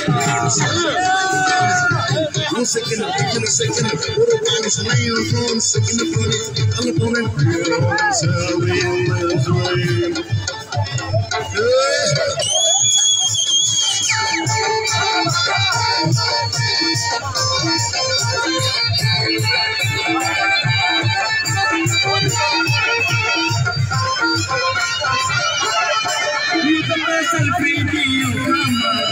One second, taking a second. What a body, so now you're on second opponent. All opponent. Yes, I will live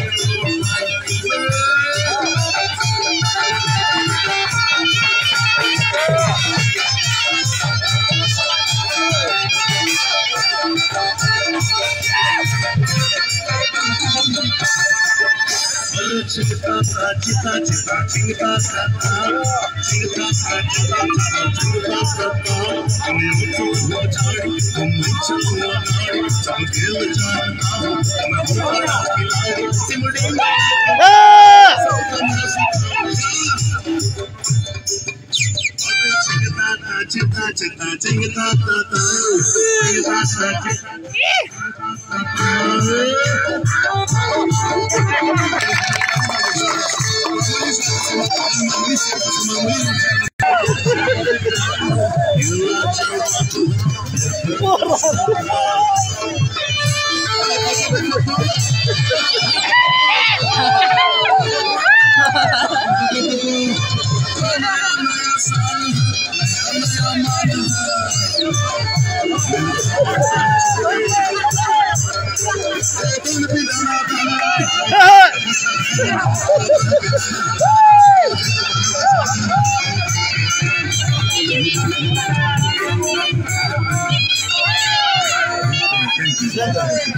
चिंता सा चिता चिता चिंता करता चिंता सा चिता चिता चिंता करता हम ऊंचो हुआ झाड़ी हम ऊंचो हुआ नाड़ी हम दिल जानता हम हमारा खिलाड़ी सिमड़ी चिता चिता चिंता चिंता चिंता चिंता Ha ha ha! 来了